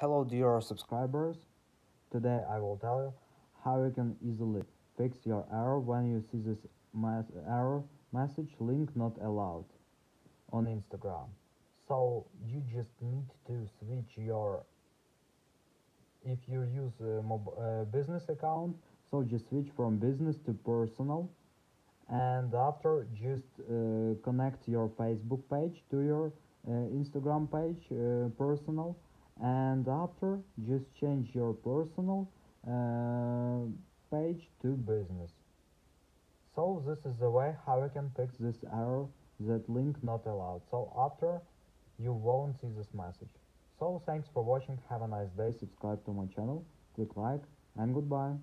Hello dear subscribers, today I will tell you how you can easily fix your error when you see this mes error message link not allowed on Instagram. So you just need to switch your if you use a uh, business account so just switch from business to personal. And after just uh, connect your facebook page to your uh, instagram page uh, personal and after just change your personal uh, page to business. So this is the way how you can fix this error that link not allowed. So after you won't see this message. So thanks for watching. Have a nice day. Subscribe to my channel. Click like. And goodbye